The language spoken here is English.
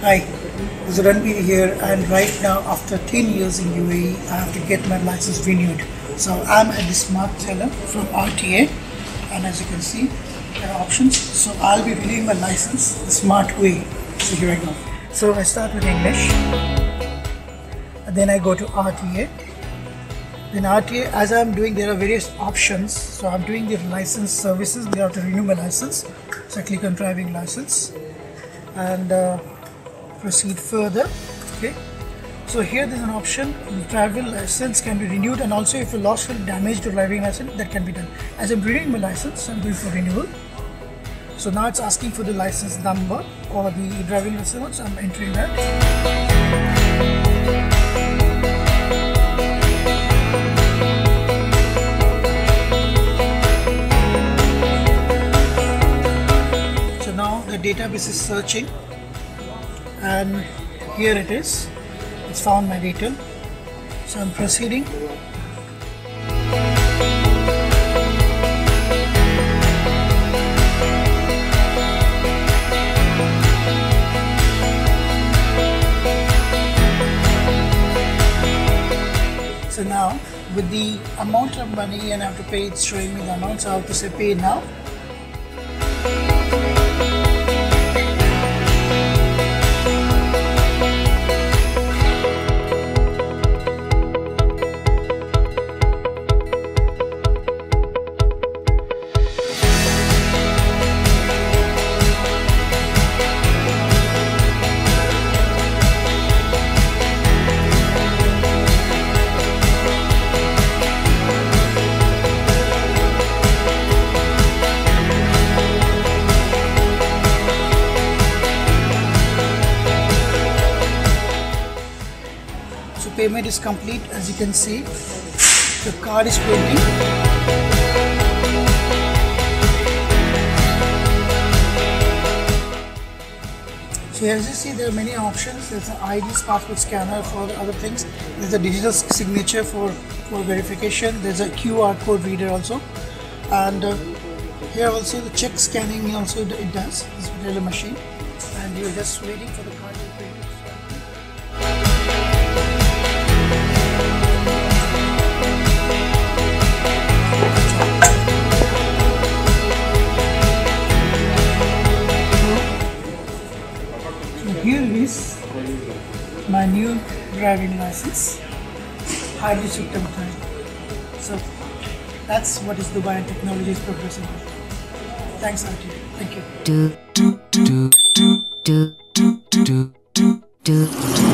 Ranveer here and right now after 10 years in UAE I have to get my license renewed. So I'm at the smart teller from RTA and as you can see there are options. So I'll be renewing my license the smart way. So here I go. So I start with English and then I go to RTA then RTA as I'm doing there are various options so I'm doing the license services they have to renew my license so I click on driving license and uh, proceed further okay? So here there's an option the travel uh, license can be renewed and also if you lost or damaged your driving license that can be done. As I'm renewing my license I'm going for renewal. So now it's asking for the license number or the driving license so I'm entering that. So now the database is searching and here it is. It's found my detail. So I'm proceeding. So now with the amount of money and I have to pay it's showing me the amount so I have to say pay now payment is complete as you can see. The card is printing. So as you see there are many options. There's an ID passport scanner for other things. There's a digital signature for, for verification. There's a QR code reader also. And uh, here also the check scanning also it does. This particular machine. And you're just waiting for the card to be printed. Here is my new driving license, highly symptomatized. So that's what is Dubai and technology is progressing. Thanks, RT. Thank you. do do do do do do do do do